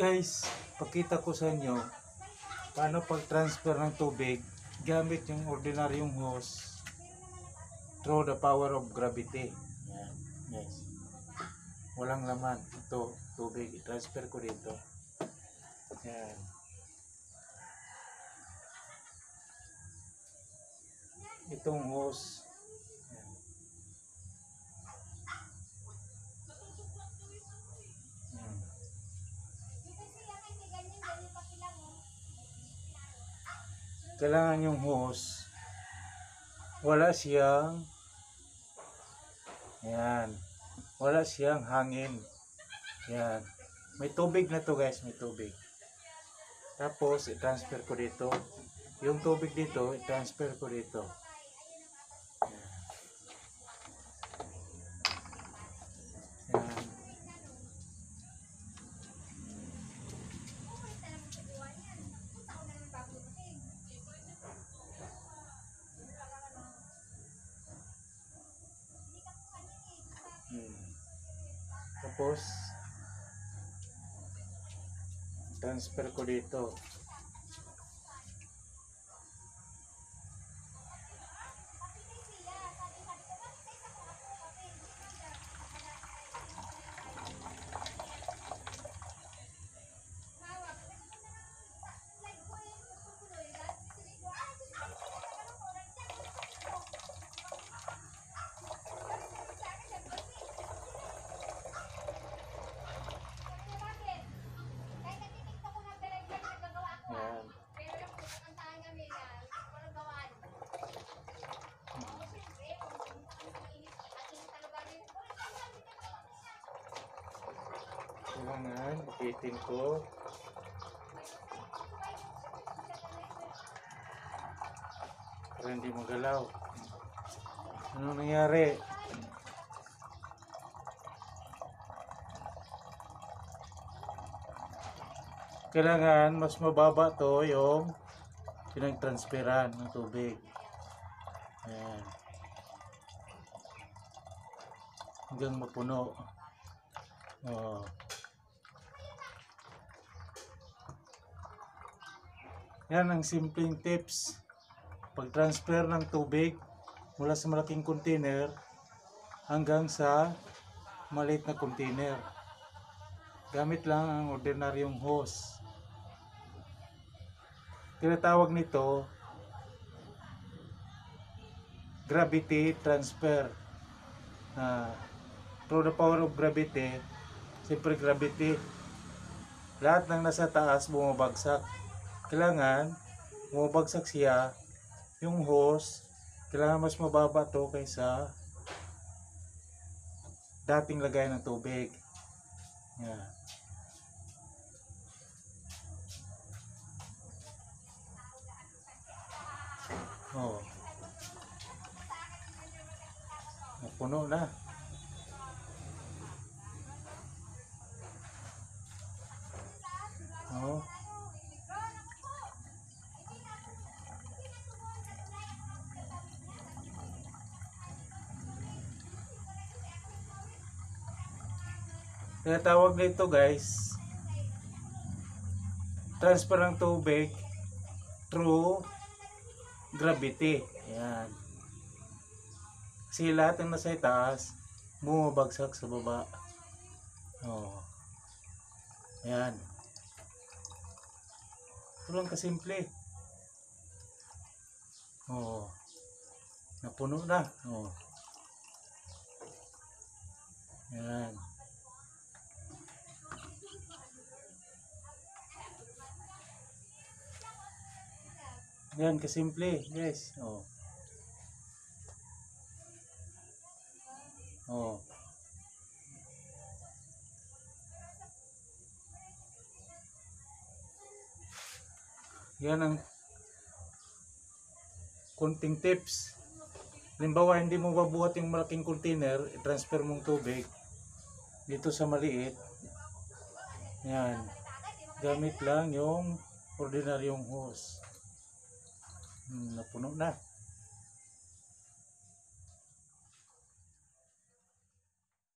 Guys, pakita ko sa inyo paano pag-transfer ng tubig gamit yung ordinaryong hose through the power of gravity. Yan, guys. Walang laman. Ito, tubig. I-transfer ko dito. Yan. Itong hose. Kailangan yung hose. Wala siyang yan. Wala siyang hangin. Yan. May tubig na to guys may tubig. Tapos i-transfer ko dito. Yung tubig dito i-transfer ko dito Tapos, transfer ko dito. Yan. Kailangan, ipitin ko. Para hindi magalaw. Ano nangyari? Kailangan mas mababa to yung pinag-transferan ng tubig. Ayan. Hanggang mapuno. Oh. Yan ang simpleng tips. Pag-transfer ng tubig mula sa malaking container hanggang sa maliit na container. Gamit lang ang ordinaryong hose. Tinatawag nito gravity transfer. Ah, through the power of gravity, siyempre gravity, lahat ng nasa taas bumabagsak. Kailangan bumabagsak siya yung hose, kailangan mas mababa to kaysa dating lagay ng tubig. Yan. Oh. Napuno na. Oh. Tinatawag nito guys, transfer ng tubig through gravity. Yan. Kasi lahat ng nasa itaas, bumabagsak sa baba. Oh. Yan. Ito lang kasimple. Oh. Napuno na. Oh. Yan, kasimple, guys. Oh. Oh. Yan ang kunting tips. Halimbawa, hindi mo mabuhat yung malaking container, i-transfer mong tubig dito sa maliit. Yan. Gamit lang yung ordinaryong hose. Hmm, napuno na.